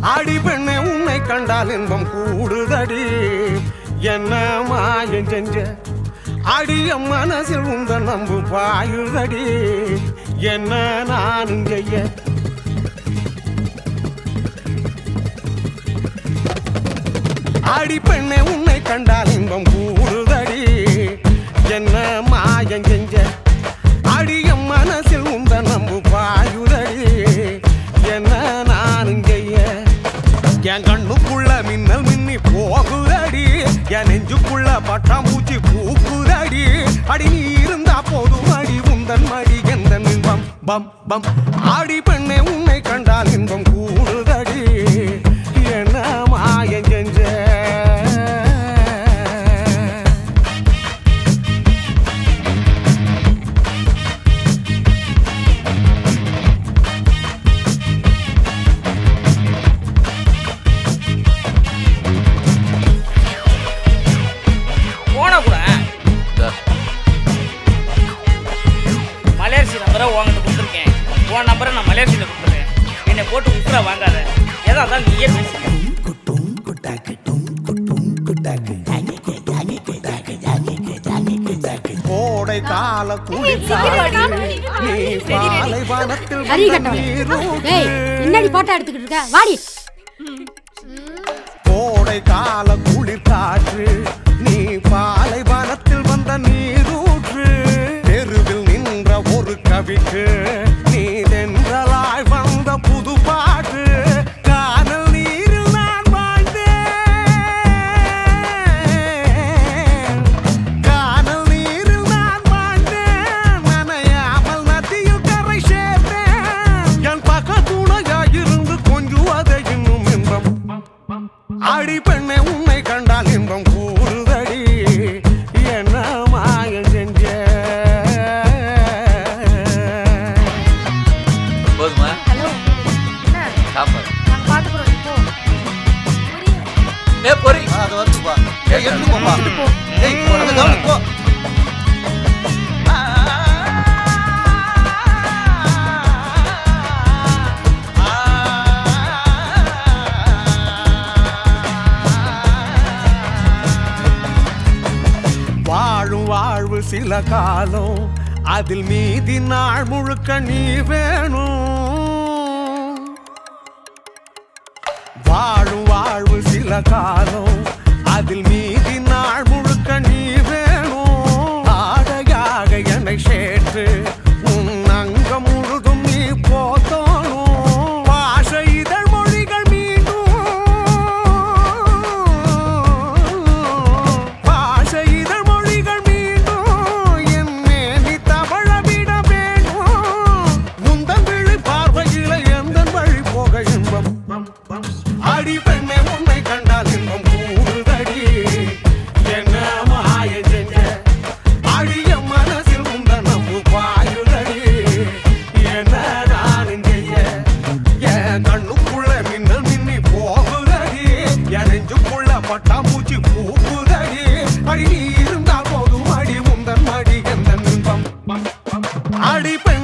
ஆடி பெண்ணே உன்னை கண்டால் இன்பம் கூடுதடி. என்ன மாயம் செஞ்ச? அடிய மனசில் உந்த நம்பு பாயுதடி. என்ன நானும் செய்ய? ஆடி பெண்ணே உன்னை கண்டால் இன்பம் கூடுதடி. என்ன மாயம் செஞ்ச? அடிய மனசில் உந்த நம்பு பாயுதடி. என் கண்ணுக்குள்ள மின்னல் மின்னி போகுதடி. என் நெஞ்சுக்குள்ள பட்டாம்பூச்சி பூக்குதடி. அடி நீ இருந்தா போதும் அடி உந்தன் மடி எந்த இன்பம் பம் பம். ஆடி நம்பரை உங்ககிட்ட கொடுத்துருக்கேன். உன் நம்பரை நான் மலேசியில் கொடுத்துருக்கேன். என்னை போட்டு உசுரா வாங்காத. எதா இருந்தாலும் நீயே பேசிக்க கோடை கால என்னடி போட்டோ எடுத்துக்கிட்டு இருக்க. வாடி. கோடை கால குளிர் கவிக்கு நீ தென்றலாய் வந்த புது பாட்டு கானல் நீரில் நான் வாழ்ந்தேன். கானல் நீரில் நான் வாழ்ந்தேன் நனையாமல் நதியில் கரை சேர்ந்தேன் என் பக்க துணையாயிருந்து கொஞ்சுவதை இன்னும் இன்பம். அடி பெண்ணை உன்னை ஏ பொறி. அது வருதுப்பா ஏய் எடுத்து போப்பா ஏய் அதை கவனி போ வாழும் வாழ்வு சில காலம் அதில் மீதி நாள் முழுக்க நீ வேணும். சில காலம். அதில் மீதி நாள் முழுக்க நீ வேணும். ஆடையாக என்னை சேர்த்து பட்டா மூச்சு பூக்குதடி அடி இருந்தா போதும். அடி உந்தன் அடி எந்த அடி பெண்